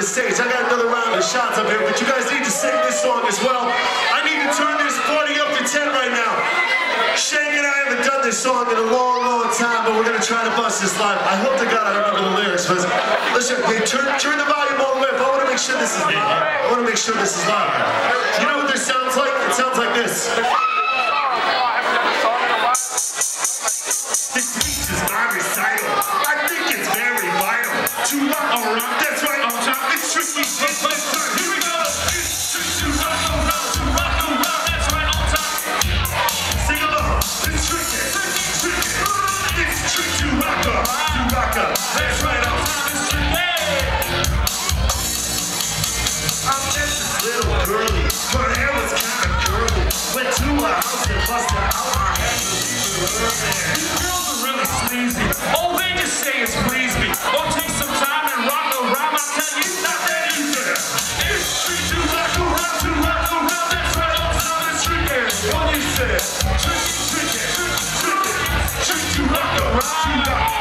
the stage. I got another round of shots up here, but you guys need to sing this song as well. I need to turn this party up to 10 right now. Shane and I haven't done this song in a long, long time, but we're gonna try to bust this live. I hope to God I remember the lyrics, but listen, hey, turn, turn the volume all the way up. I wanna make sure this is live. I wanna make sure this is live. You know what this sounds like? It sounds like. This busted out. I had to her early. These girls are really sleazy. All they just say is please me. Or take some time and rock a rhyme. I tell you, not that easy. It's tricky to rock around, to rock around. That's right, on time it's tricky. What you say? Tricky, tricky, tricky, tricky. Tricky to rock around, to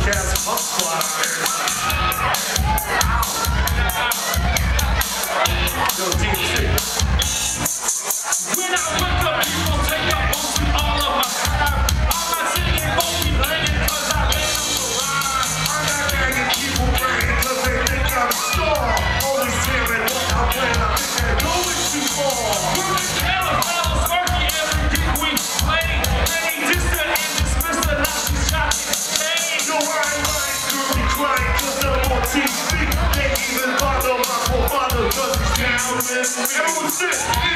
Cat's pump squad. Go DT. When Yo, sit.